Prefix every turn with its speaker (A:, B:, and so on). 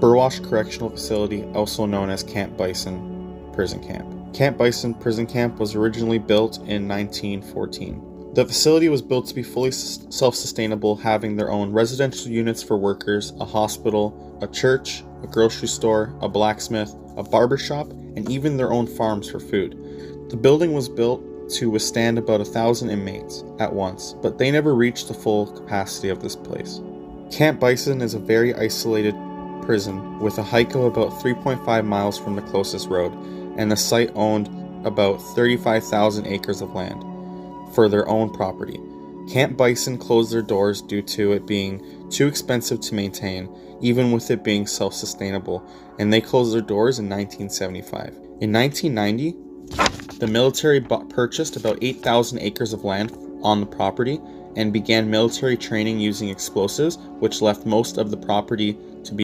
A: Burwash Correctional Facility, also known as Camp Bison Prison Camp. Camp Bison Prison Camp was originally built in 1914. The facility was built to be fully self sustainable, having their own residential units for workers, a hospital, a church, a grocery store, a blacksmith, a barber shop, and even their own farms for food. The building was built to withstand about a thousand inmates at once, but they never reached the full capacity of this place. Camp Bison is a very isolated prison with a hike of about 3.5 miles from the closest road, and the site owned about 35,000 acres of land for their own property. Camp Bison closed their doors due to it being too expensive to maintain, even with it being self sustainable, and they closed their doors in 1975. In 1990, the military purchased about 8,000 acres of land on the property and began military training using explosives, which left most of the property